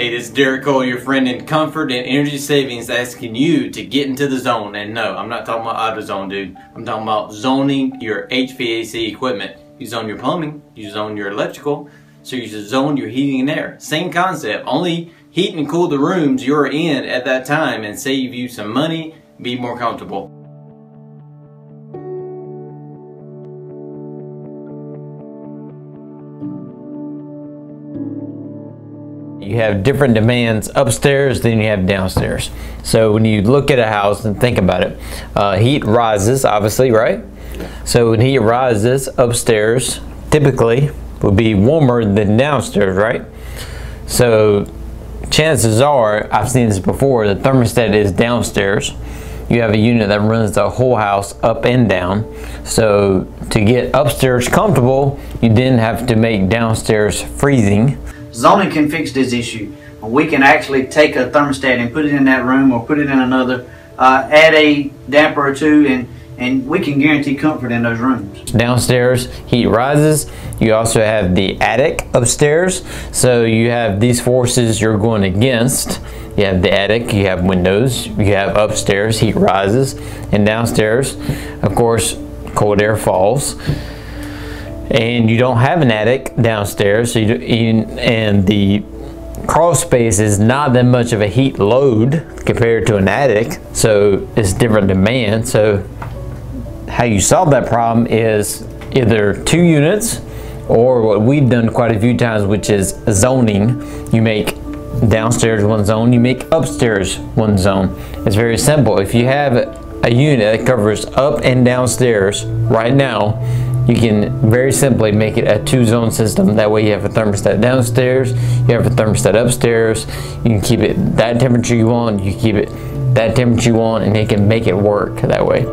Hey, this is Derek Cole, your friend in comfort and energy savings, asking you to get into the zone. And no, I'm not talking about AutoZone, dude. I'm talking about zoning your HVAC equipment. You zone your plumbing, you zone your electrical, so you zone your heating and air. Same concept, only heat and cool the rooms you're in at that time and save you some money, be more comfortable. You have different demands upstairs than you have downstairs. So when you look at a house and think about it, uh, heat rises, obviously, right? So when heat rises upstairs, typically would be warmer than downstairs, right? So chances are, I've seen this before, the thermostat is downstairs. You have a unit that runs the whole house up and down. So to get upstairs comfortable, you then have to make downstairs freezing. Zoning can fix this issue. We can actually take a thermostat and put it in that room or put it in another, uh, add a damper or two, and, and we can guarantee comfort in those rooms. Downstairs, heat rises. You also have the attic upstairs. So you have these forces you're going against. You have the attic, you have windows, you have upstairs, heat rises, and downstairs, of course, cold air falls and you don't have an attic downstairs, so you, and the crawl space is not that much of a heat load compared to an attic, so it's different demand. So how you solve that problem is either two units or what we've done quite a few times, which is zoning. You make downstairs one zone, you make upstairs one zone. It's very simple. If you have a unit that covers up and downstairs right now, you can very simply make it a two zone system. That way you have a thermostat downstairs, you have a thermostat upstairs, you can keep it that temperature you want, you can keep it that temperature you want, and it can make it work that way.